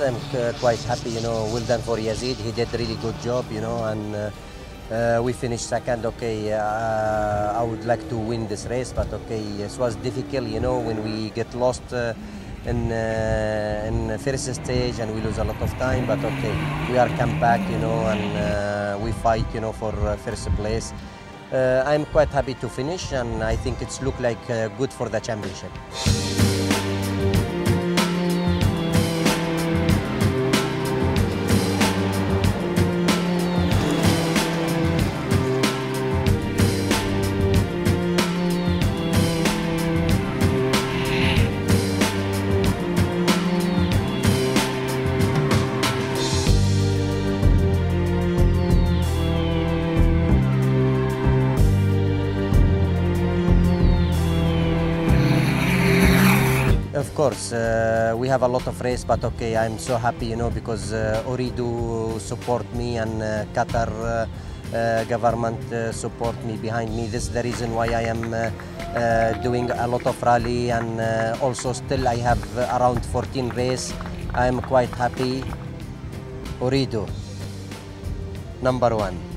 I'm uh, quite happy. You know, well done for Yazid. He did a really good job. You know, and uh, uh, we finished second. Okay, uh, I would like to win this race, but okay, it was difficult. You know, when we get lost. Uh, in, uh, in first stage and we lose a lot of time but okay we are come back you know and we fight you know for first place I'm quite happy to finish and I think it's look like good for the championship. Of course, uh, we have a lot of race, but okay, I'm so happy, you know, because uh, Ooredoo support me and uh, Qatar uh, uh, government uh, support me behind me. This is the reason why I am doing a lot of rally and also still I have around 14 race. I'm quite happy. Ooredoo, number one.